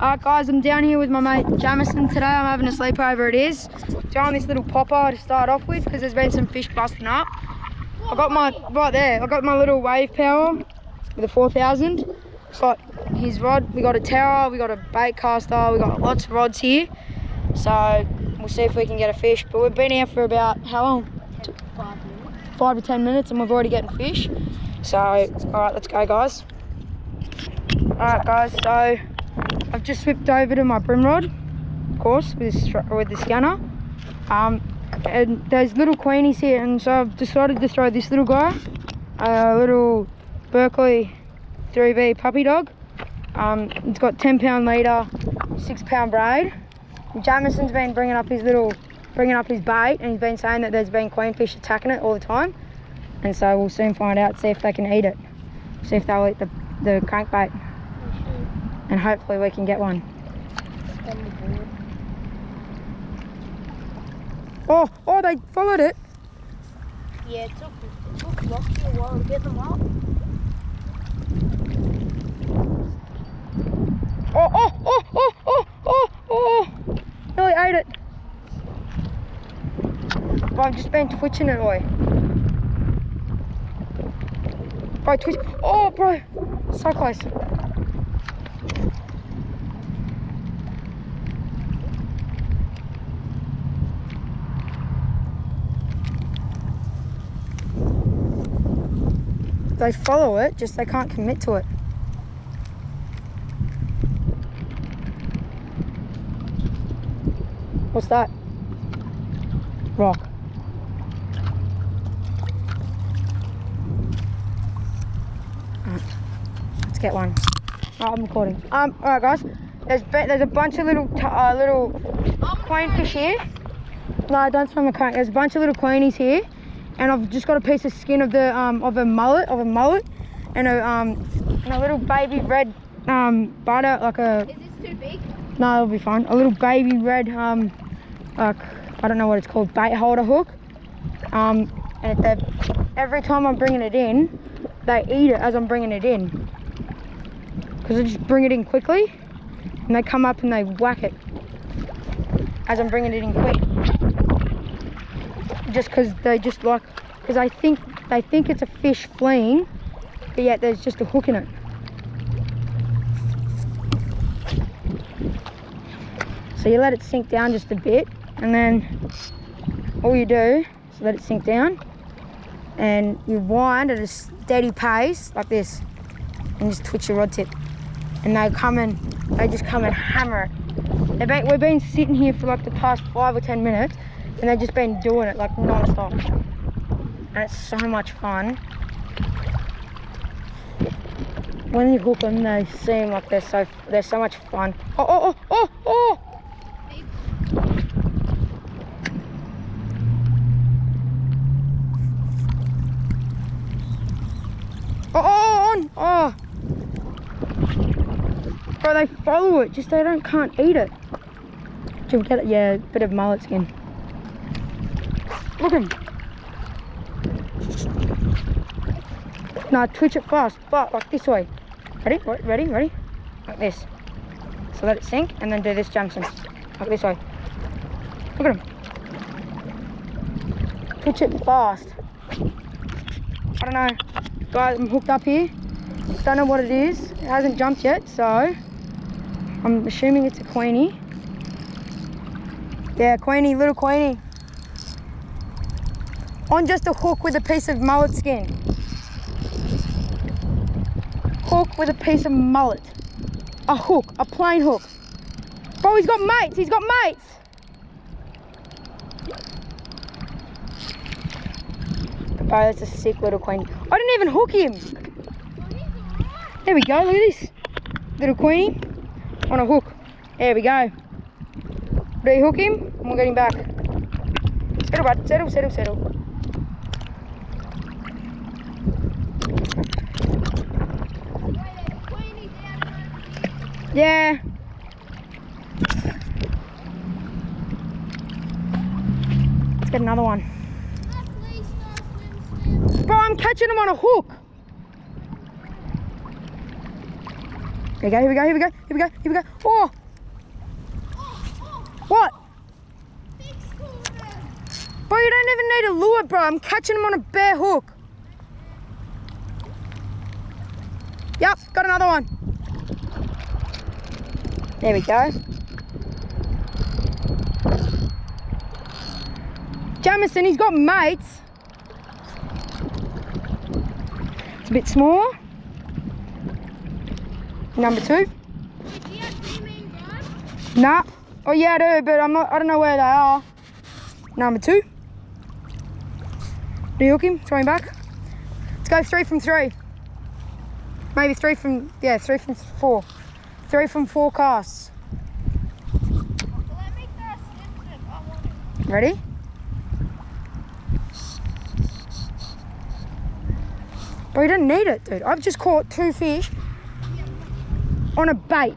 Alright guys, I'm down here with my mate Jamison today. I'm having a sleepover it is. Down this little popper to start off with because there's been some fish busting up. I got my, right there, I got my little wave power with a 4000. Got his rod, we got a tower, we got a bait caster, we got lots of rods here. So we'll see if we can get a fish. But we've been here for about, how long? Five minutes. Five to 10 minutes and we've already getting fish. So, alright, let's go guys. Alright guys, so I've just whipped over to my bream rod, of course, with this, with the scanner. Um, and there's little queenies here, and so I've decided to throw this little guy, a little Berkley 3V puppy dog. Um, it's got 10 pound leader, six pound braid. Jamison's been bringing up his little, bringing up his bait, and he's been saying that there's been queenfish attacking it all the time. And so we'll soon find out, see if they can eat it, see if they'll eat the, the crankbait, and hopefully we can get one. On the board. Oh, oh, they followed it. Yeah, it took, it took Rocky a while to get them up. Oh, oh, oh, oh, oh, oh, oh. Nearly ate it. But I've just been twitching it, boy. Bro, twitch. Oh, bro. So close. They follow it, just they can't commit to it. What's that? Rock. Let's get one. I'm recording. Um, alright guys. There's there's a bunch of little uh, little queenfish here. No, don't throw my crank. There's a bunch of little queenies here, and I've just got a piece of skin of the um of a mullet of a mullet, and a um and a little baby red um butter like a Is this too big? no, it'll be fine. A little baby red, um, like, I don't know what it's called, bait holder hook. Um, and if every time I'm bringing it in, they eat it as I'm bringing it in. Because I just bring it in quickly, and they come up and they whack it as I'm bringing it in quick. Just because they just like, because I think they think it's a fish fleeing, but yet there's just a hook in it. So you let it sink down just a bit and then all you do is let it sink down and you wind at a steady pace like this and just twitch your rod tip and they come and they just come and hammer it. Been, we've been sitting here for like the past five or ten minutes and they've just been doing it like non-stop and it's so much fun. When you hook them, they seem like they're so they're so much fun. Oh oh oh oh oh! Oh, oh, on! Oh! Bro, they follow it, just they don't can't eat it. You get it? Yeah, bit of mullet skin. Look him. Now twitch it fast, but like this way. Ready? Ready? Ready? Like this. So let it sink and then do this Jamson. Like this way. Look at him. Twitch it fast. I don't know. Guys, I'm hooked up here. Don't know what it is. It hasn't jumped yet, so I'm assuming it's a queenie. Yeah, queenie, little queenie. On just a hook with a piece of mullet skin. Hook with a piece of mullet. A hook, a plain hook. Bro, he's got mates, he's got mates. Oh, that's a sick little queen. I didn't even hook him. There we go, look at this. Little queenie on a hook. There we go. Do you hook him? And we'll get him back. Settle, bud. Settle, settle, settle. Yeah. Let's get another one. Bro, I'm catching him on a hook. Here we go, here we go, here we go, here we go, here we go. Oh! What? Bro, you don't even need a lure, bro. I'm catching them on a bare hook. Yep, got another one. There we go. Jamison, he's got mates. It's a bit small. Number two. Nah. Oh yeah, I do, but I'm not. I don't know where they are. Number two. Do you hook him? Throw him back. Let's go three from three. Maybe three from yeah, three from four. Three from four casts. Ready? But you don't need it, dude. I've just caught two fish on a bait.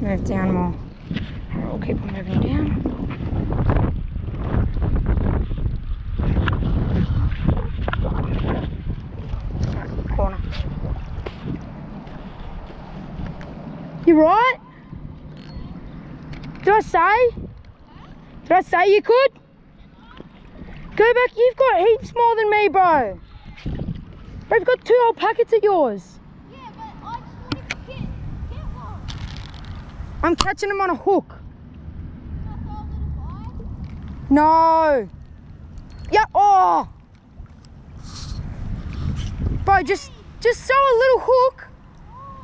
Move down more. We'll keep on moving down. Corner. You right? Did I say? Did I say you could? Go back. You've got heaps more than me, bro. You've got two whole packets of yours. I'm catching him on a hook. No. Yeah. Oh. Bro, just just throw a little hook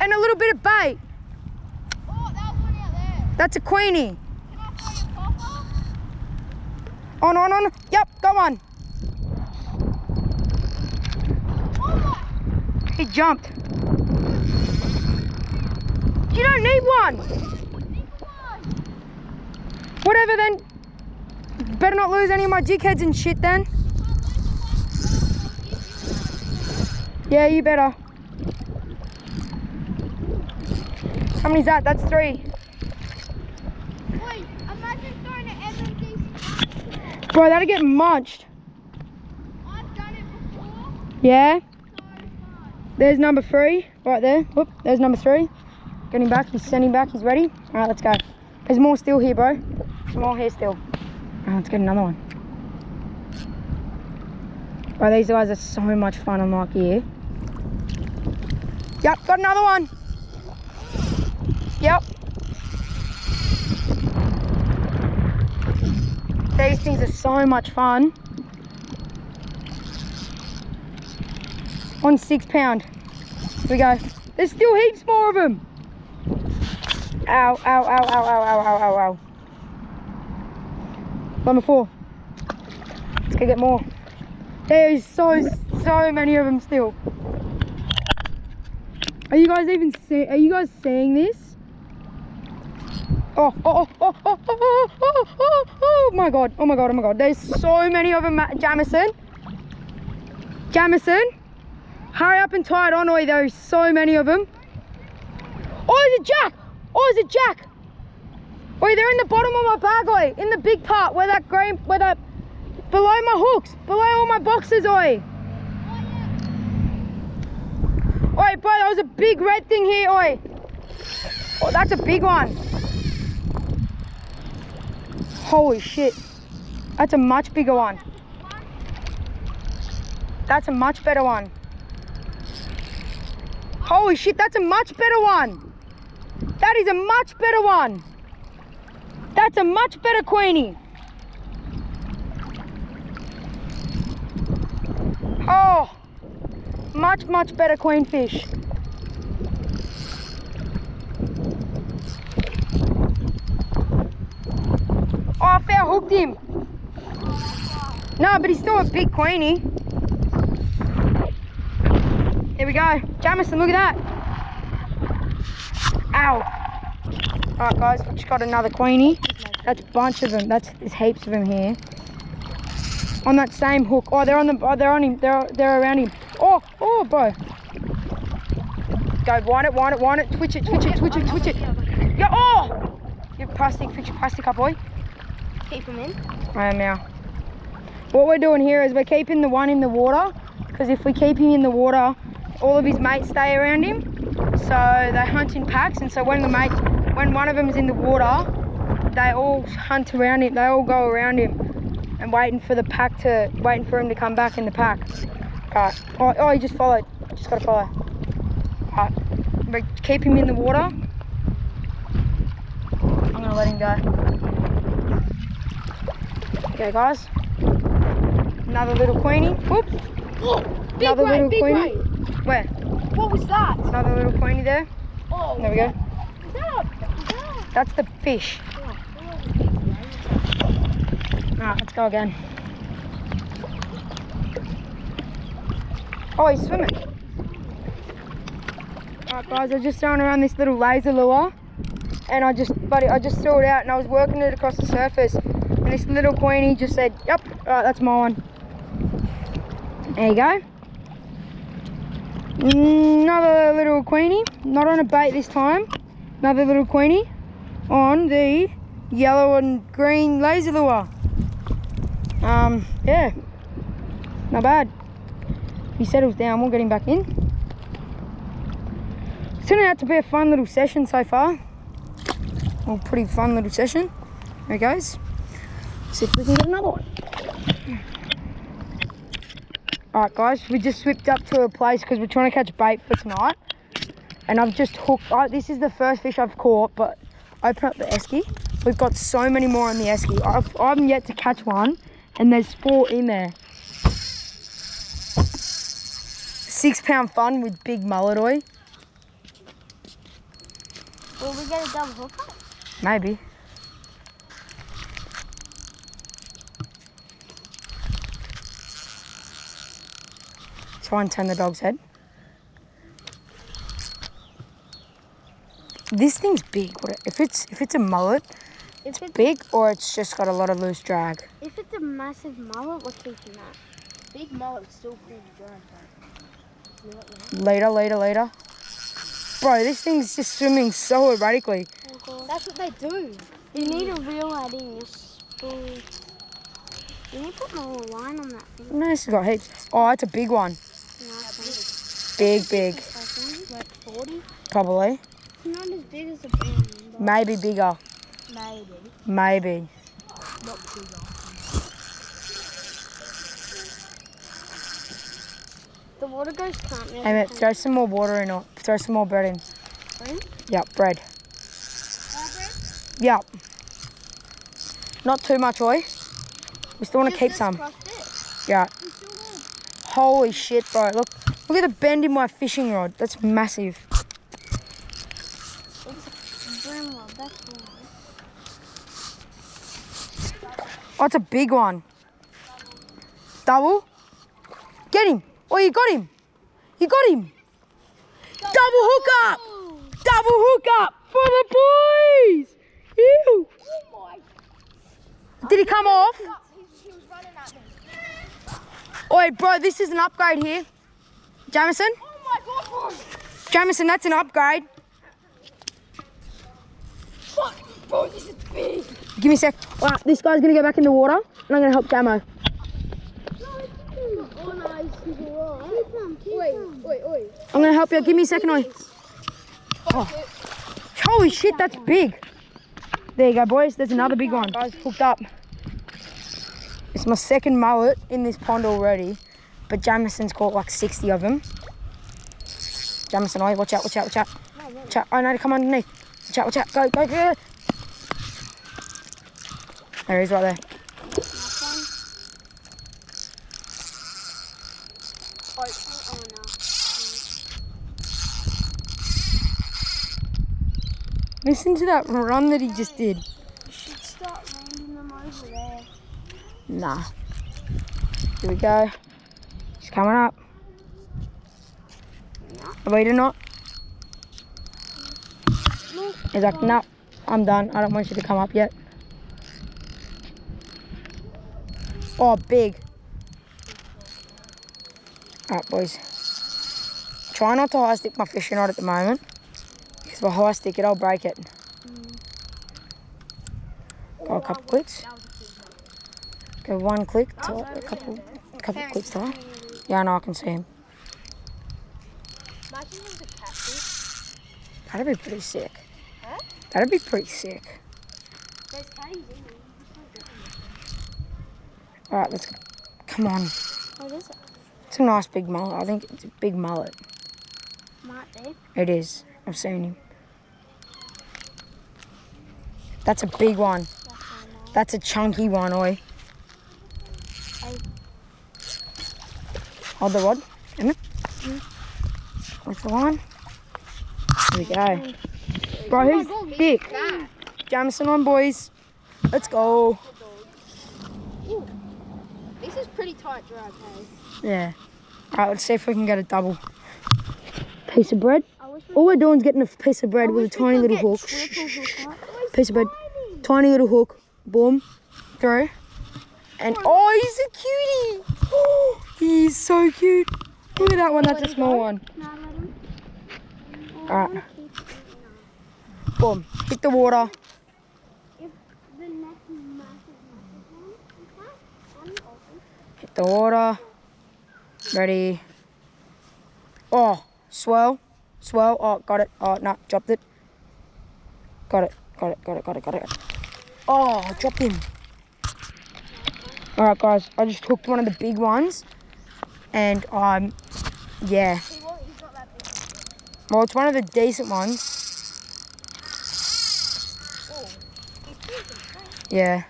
and a little bit of bait. Oh, that That's a queenie. On, on, on. Yep, go on. He jumped. You don't need one. Whatever then. Better not lose any of my dickheads and shit then. Yeah, you better. How many's that? That's three. Bro, that'll get munched. Yeah? There's number three, right there. Whoop, there's number three. Getting back, he's sending back, he's ready. All right, let's go. There's more still here, bro. More here still. Right, let's get another one. Bro, these guys are so much fun on like here. Yep, got another one. Yep. These things are so much fun. On six pound. Here we go. There's still heaps more of them. Ow, ow, ow, ow, ow, ow, ow, ow, ow. Number four. Let's go get more. There's so, so many of them still. Are you guys even see, are you guys seeing this? Oh, oh, oh, oh, oh, oh, oh, oh, oh, oh, oh my God. Oh my God, oh my God. There's so many of them, Jamison. Jamison, hurry up and tie it on, Oi. There's so many of them. Oh, is it Jack? Oh, is it Jack? Oi, they're in the bottom of my bag, oi, in the big part where that green, where that, below my hooks, below all my boxes, oi. Oi, bro, that was a big red thing here, oi. Oh, that's a big one. Holy shit. That's a much bigger one. That's a much better one. Holy shit, that's a much better one. That is a much better one. That's a much better queenie. Oh, much, much better queen fish. Oh, I fair hooked him. No, but he's still a big queenie. Here we go. Jamison, look at that. Ow. Alright guys, we just got another queenie. That's a bunch of them. That's there's heaps of them here. On that same hook. Oh, they're on the. Oh, they're on him. They're they're around him. Oh, oh, bro. Go, wind it, wind it, wind it. Twitch it, twitch it, twitch it, twitch it. Yeah. Oh. You plastic, fix your plastic up, boy. Keep him in. I am now. What we're doing here is we're keeping the one in the water because if we keep him in the water, all of his mates stay around him. So they hunt in packs, and so when the mate, when one of them is in the water, they all hunt around him. They all go around him and waiting for the pack to, waiting for him to come back in the pack. Right. Oh, oh he just followed. Just gotta follow. Right. We keep him in the water. I'm gonna let him go. Okay, guys. Another little queenie. Whoop. Another ray, little queenie. ray. Where? What was that? Another little queenie there. Oh, There we go. Is that a, is that That's the fish. Alright, let's go again. Oh, he's swimming. Alright guys, I was just throwing around this little laser lure and I just buddy I just threw it out and I was working it across the surface and this little queenie just said, Yep, alright, that's my one. There you go. Another little queenie, not on a bait this time. Another little queenie on the yellow and green laser lure. Um, yeah, not bad. He settles down, we'll get him back in. It's turning out to be a fun little session so far. Well, pretty fun little session. There he goes. See if we can get another one. Alright guys, we just slipped up to a place because we're trying to catch bait for tonight. And I've just hooked, oh, this is the first fish I've caught, but open up the esky. We've got so many more on the esky. I've, I haven't yet to catch one, and there's four in there. Six pound fun with big mullet oil, Will we get a double hooker? maybe. Try and turn the dog's head. This thing's big. What- If it's if it's a mullet, If it's, big or it's just got a lot of loose drag. if it's a massive mullet, we're keeping that. Big mullet's still pretty dry. Later, later, later. Bro, this thing's just swimming so erratically. Oh, that's what they do. You mm. need to reel that in. Your spool. You need to put more line on that thing. No, this has got heaps. Oh, that's a big one. Nice Big, big. one. Like 40? Probably. Not as big as a Maybe bigger. maybe. Maybe. Not bigger. The water goes can't really Hey, mate, throw some more water in it. Throw some more bread in. Bread? Yep, bread. Bread? Yep. Not too much oil. We still want to keep some. Yeah. Holy shit, bro. Look, look at the bend in my fishing rod. That's massive. Brown rod, that's one. Oh, it's a big one. Double. Get him. Oh, you got him. You got him. Double hook up. Double hook up for the boys. Ew. Did he come off? Oi, bro, this is an upgrade here. Jamison? Oh my god boy! Jamison, that's an upgrade. Bro, this is big. Give me a sec. All right, this guy's gonna go back in the water, and I'm help wait, him. Wait, wait, I'm gonna help you. Give me a second, oi. Oh. Holy shit, that's big. There you go, boys. There's another big one. Guys, hooked up. It's my second mullet in this pond already, but Jamison's caught like 60 of them. Jamison, oi, watch out, watch out, watch out. Watch out. Oh no, come underneath. Watch out, watch out. Go, go, go. There he is right there. Listen to that run that he just did. Nah. Here we go. He's coming up. Wait or not. He's like, no, I'm done. I don't want you to come up yet. Oh, big. Alright, boys. Try not to high stick my fishing rod at the moment. Because if I high stick it, I'll break it. Go a couple clicks. Go one click to a couple, couple clicks to. Yeah, I know I can see him. Imagine there's a catfish. That'd be pretty sick. That'd be pretty sick. There's catties in there. Alright, let's go. Come on. What is it? It's a nice big mullet. I think it's a big mullet. Might be. It is. I've seen him. That's a big one. That's a chunky one, oi. Hold the rod. Emma. With the line. Here we go. Bro, who's big? Jamison on, boys. Let's go. This is pretty tight drag, hey? Yeah. Alright, let's see if we can get a double. Piece of bread. We All we're doing is getting a piece of bread with a tiny little hook. hook on. Piece of bread. Tiny little hook. Boom. Through. And oh, he's a cutie. Oh, he's so cute. Look at that one. That's a small one. No, let him. Alright. I wanna keep- Boom. Hit the water. If the next massive, massive one, you can't unopen. Hit the water. Ready. Oh, swell. Swell. Oh, got it. Oh, no, dropped it. Got it. Got it. Got it. Got it. Got it. Oh, dropped him. All right, guys. I just hooked one of the big ones, and um, yeah. Well, it's one of the decent ones. Yeah.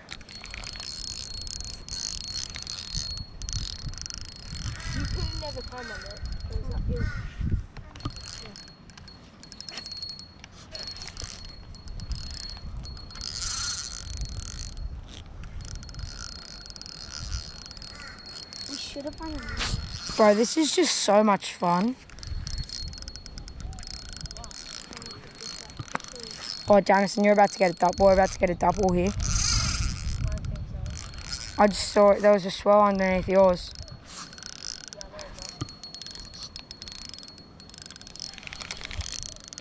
You could never come on it. It was like, it was, we should have found a Bro, this is just so much fun. Oh, Jamison, you're about to get a double. We're about to get a double here. I just saw it. There was a swell underneath yours.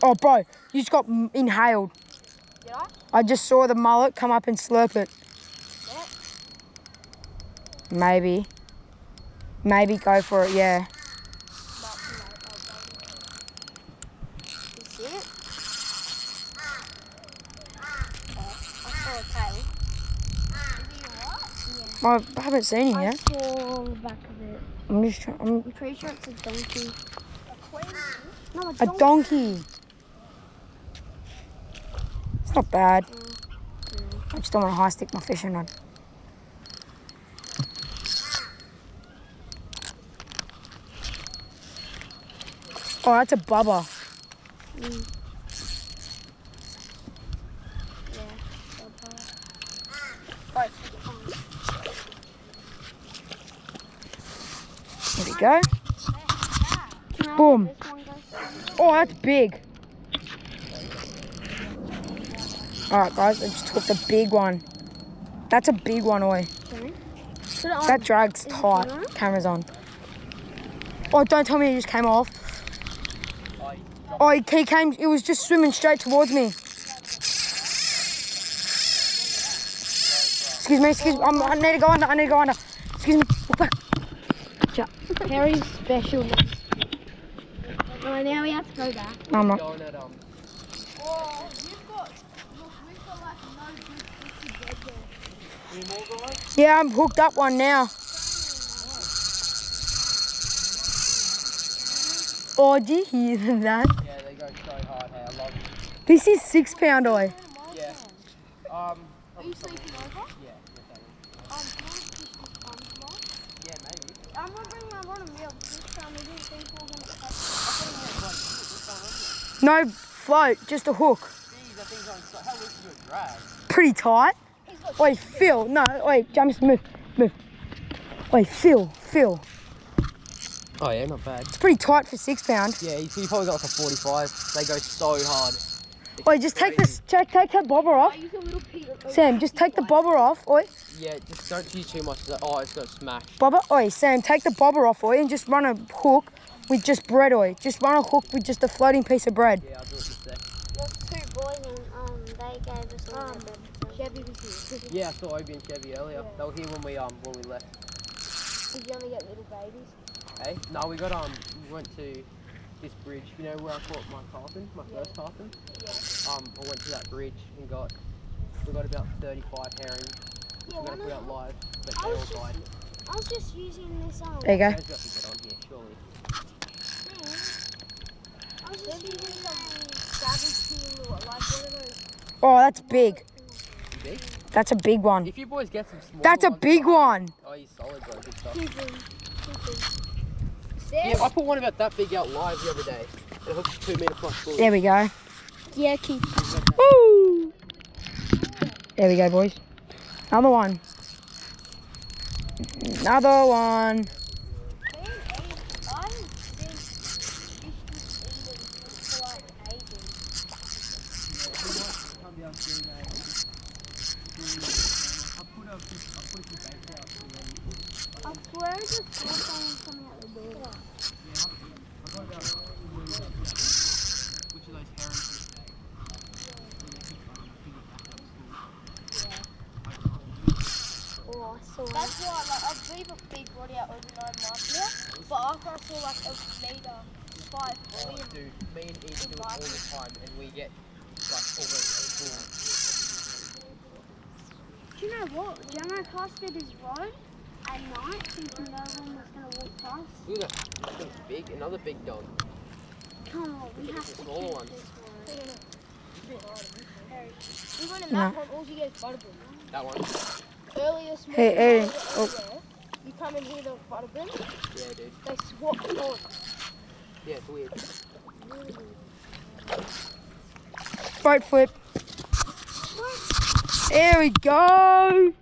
Oh, bro, you just got inhaled. I? I just saw the mullet come up and slurp it. Yeah. Maybe. Maybe go for it, yeah. Oh, I a. I haven't seen him I yet. saw the back of it. I'm just trying. I'm I'm pretty sure it's a donkey. No, a a donkey. It's not bad. I just don't want to high stick my fishing rod. Oh, that's a bubba. Mm. Yeah. There we go. Boom. Oh, that's big. All right, guys, I just took the big one. That's a big one, oi. That drag's tight. Camera's on. Oh, don't tell me he just came off. Oh, he, came, it was just swimming straight towards me. Excuse me, excuse me. I'm, I need to go under, I need to go under. Excuse me. Look back. Very special. Oh, now we have to go back. No, I'm not. Going at. Any more guys? Yeah, I'm hooked up one now. Oh, do you hear that? Yeah, they go so hard. Hey, I love it. This is six pound oi. Yeah. Um. Are you sleeping over? Yeah. Um, can I fish this pond tomorrow? Yeah, maybe. I'm gonna bring my rod and reel. This time we didn't think we were gonna catch No float, just a hook. Jeez, that thing's on. So, how loose is it drag? Pretty tight. Wait, Phil. No, wait, James, move, move. Wait, Phil, Phil. Oh yeah, not bad. It's pretty tight for six pound. Yeah, you, you probably got like a 45. They go so hard. Wait, just take this, take, take that bobber off. I use a little pea. Sam, just take the bobber off. Oi, Yeah, just don't use too much. of that. Oh, it's got smashed. Bobber, oi, Sam, take the bobber off, oi, and just run a hook with just bread, oi. Just run a hook with just a floating piece of bread. Yeah, I'll do it just there. Two boys and um, they gave us Um. Chevy was here. Yeah, I saw Obi and Chevy earlier. Yeah. They were here when we um when we left. Did you only get little babies? Hey, no, we got um we went to this bridge. You know where I caught my tarpon, my Yeah. first tarpon. Yeah. Um, I went to that bridge and got we got about 35 herring. Yeah, We're gonna put out live, but they all just- died. I was just using this um. There you go. Got to get on here, surely. thing. I was just Then using some. Savage little, like one of those. Oh, that's big. Big? That's a big one. If you boys get some small That's a big one. Oh, he's solid, bro. Good stuff. Keep them. Keep them. Yeah, I put one about that big out live the other day. It hooked two meter plus bullet. There we go. Yeah, keep. Woo! There we go, boys. Another one. Another one. I swear I just saw someone coming out the door. Which of those herons is that? Oh, I saw it. That's why, like, I believe a big body out over nine months here, but after I saw like a meter five Oh, billion, dude, me and Eve do it all the time, and we get like almost full. Do you know what? Gemma casted his rod at night thinking no one was going to walk past. Look at that. That thing's big. Another big dog. Come on, we Look at have to smaller keep ones. this one. we went in No. that one, all you get is butter bream. That one. Earlier Hey, morning, hey, while we were oh. Over there, come in here to butter bream, Yeah, dude. they swap on. Yeah, it's weird. Boat flip. There we go.